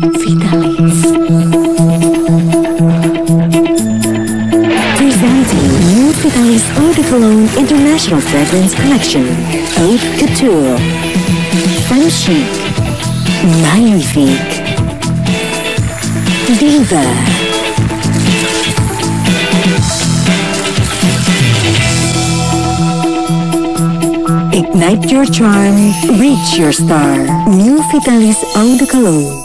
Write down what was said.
Vitalis. Presenting new Vitalis Eau de Cologne International Fragrance Collection. Haute Couture. Femme Chic. Magnifique. Diva. Ignite your charm, reach your star. New Vitalis Eau de Cologne.